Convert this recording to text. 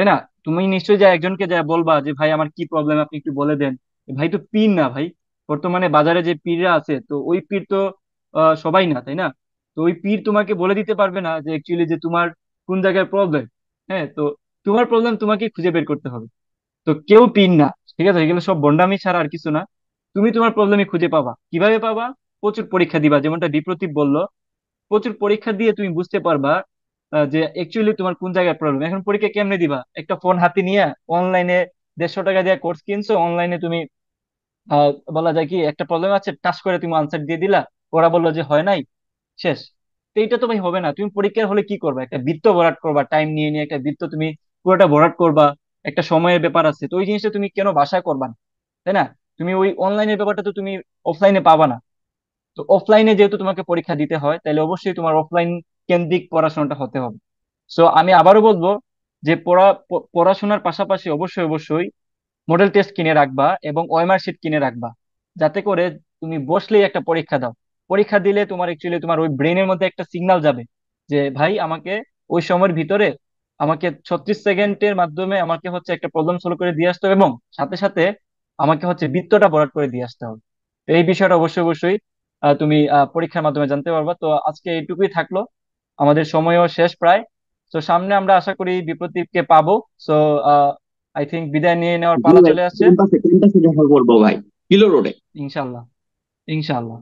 তাই না? তুমি নিশ্চয়ই যে একজনকে যা বলবা যে, ভাই, আমার কি প্রবলেম আপনি একটু বলে দেন। ভাই, তো পীর না ভাই। বর্তমানে বাজারে যে পীররা আছে, তো ওই পীর তো সবাই না, তাই না? তো ওই পীর তোমাকে বলে দিতে পারবে না যে, অ্যাকচুয়ালি যে তোমার কোন জায়গায় প্রবলেম হ্যাঁ তো তোমার প্রবলেম তোমাকে খুঁজে বের করতে হবে। তো কেউ পীর না, ঠিক আছে? এগুলো সব বন্ডামি ছাড়া আর কিছু না। তুমি তোমার প্রবলেমই খুঁজে পাবা। কীভাবে পাবা? প্রচুর পরীক্ষা দিবা। যেমনটা বিপ্রতীপ বলল, প্রচুর পরীক্ষা দিয়ে তুমি বুঝতে পারবা যে অ্যাকচুয়ালি তোমার কোন জায়গায় প্রবলেম এখন পরীক্ষা কেমনে দিবা? একটা ফোন হাতে নিয়ে অনলাইনে দেড়শো টাকা দিয়ে কোর্স কিনছো অনলাইনে তুমি বলা যায় কি, একটা প্রবলেম আছে টাচ করে তুমি আনসার দিয়ে দিলা, ওরা বলল যে হয় নাই, শেষ। এইটা তো ভাই হবে না, তুমি পরীক্ষার হলে কি করবা? একটা বৃত্ত ভরাট করবা টাইম নিয়ে নিয়ে একটা বৃত্ত তুমি পুরোটা ভরাট করবা, একটা সময়ের ব্যাপার আছে, তো ওই জিনিসটা তুমি কেন বাসায় করবা না? তাই না? তুমি ওই অনলাইনের ব্যাপারটা তো তুমি অফলাইনে পাবা না। তো অফলাইনে যেহেতু তোমাকে পরীক্ষা দিতে হয়, তাহলে অবশ্যই তোমার অফলাইন কেন্দ্রিক পড়াশোনাটা হতে হবে। সো আমি আবারও বলব যে পড়া, পড়াশোনার পাশাপাশি অবশ্যই অবশ্যই মডেল টেস্ট কিনে রাখবা এবং ওএমআর শিট কিনে রাখবা। যাতে করে তুমি বসলেই একটা পরীক্ষা দাও। পরীক্ষা দিলে তোমার অ্যাকচুয়ালি তোমার ওই ব্রেনের মধ্যে একটা সিগন্যাল যাবে যে, ভাই, আমাকে ওই সময়ের ভিতরে আমাকে ছত্রিশ সেকেন্ডের মাধ্যমে আমাকে হচ্ছে একটা প্রবলেম সলভ করে দিয়ে আসতে হবে এবং সাথে সাথে আমাকে হচ্ছে বৃত্তটা ভরাট করে দিয়ে আসতে হবে। তো এই বিষয়টা অবশ্যই অবশ্যই তুমি পরীক্ষার মাধ্যমে জানতে পারবা। তো আজকে এইটুকুই থাকল। আমাদের সময়ও শেষ প্রায়। তো সামনে আমরা আশা করি বিপ্রতীপকে পাবো। সো আই থিঙ্ক বিদায় নিয়ে নেওয়ার পালা চলে আসছে। ক্যাম্পাসে ক্যাম্পাসে দেখা করব ভাই? কিলো রোডে ইনশাল্লাহ। ইনশাল্লাহ।